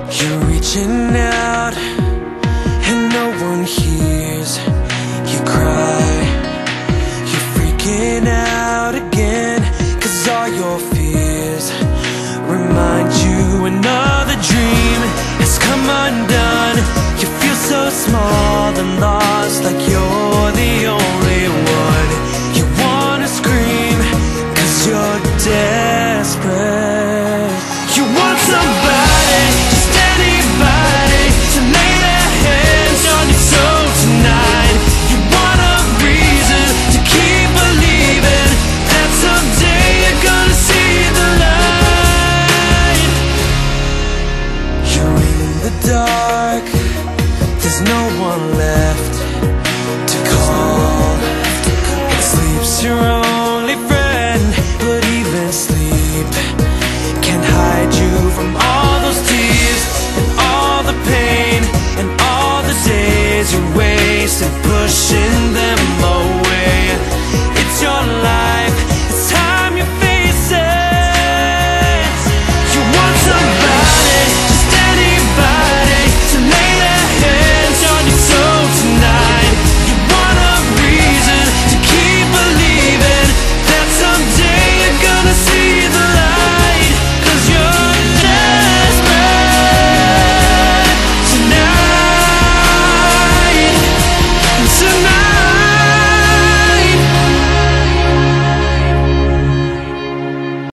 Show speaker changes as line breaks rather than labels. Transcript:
You're reaching out and no one hears you cry. You're freaking out again, cause all your fears remind you another dream has come undone. You feel so small and lost, there's no one left